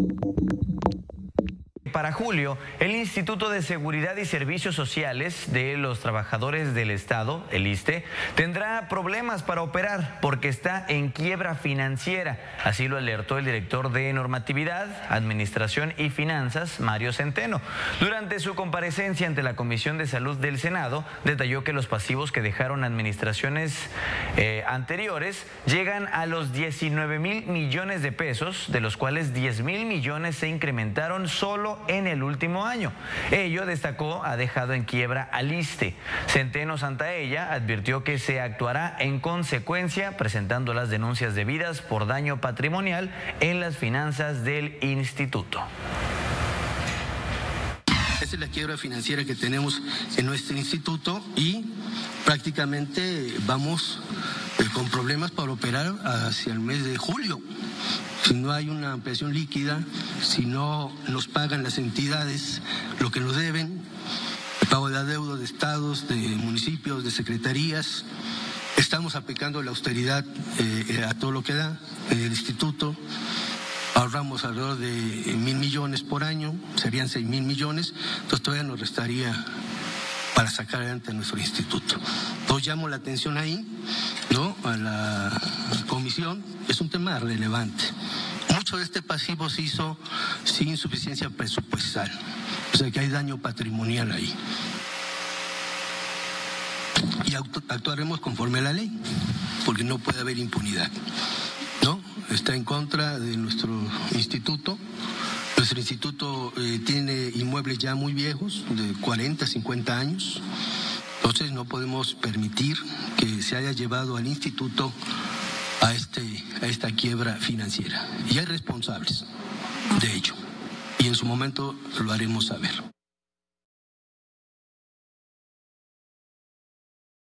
Thank you. Para julio, el Instituto de Seguridad y Servicios Sociales de los Trabajadores del Estado, el ISTE, tendrá problemas para operar porque está en quiebra financiera. Así lo alertó el director de Normatividad, Administración y Finanzas, Mario Centeno. Durante su comparecencia ante la Comisión de Salud del Senado, detalló que los pasivos que dejaron administraciones eh, anteriores llegan a los 19 mil millones de pesos, de los cuales 10 mil millones se incrementaron solo en el último año. Ello, destacó, ha dejado en quiebra al ISTE. Centeno Santaella advirtió que se actuará en consecuencia presentando las denuncias debidas por daño patrimonial en las finanzas del instituto. Esa es la quiebra financiera que tenemos en nuestro instituto y prácticamente vamos eh, con problemas para operar hacia el mes de julio no hay una ampliación líquida, si no nos pagan las entidades lo que nos deben, el pago de adeudo de estados, de municipios, de secretarías, estamos aplicando la austeridad eh, a todo lo que da el instituto. Ahorramos alrededor de mil millones por año, serían seis mil millones, entonces todavía nos restaría para sacar adelante nuestro instituto. Entonces llamo la atención ahí, ¿no? A la comisión, es un tema relevante. Mucho de este pasivo se hizo sin suficiencia presupuestal, o sea que hay daño patrimonial ahí. Y actuaremos conforme a la ley, porque no puede haber impunidad. ¿No? Está en contra de nuestro instituto nuestro instituto eh, tiene inmuebles ya muy viejos, de 40, 50 años. Entonces no podemos permitir que se haya llevado al instituto a, este, a esta quiebra financiera. Y hay responsables de ello. Y en su momento lo haremos saber.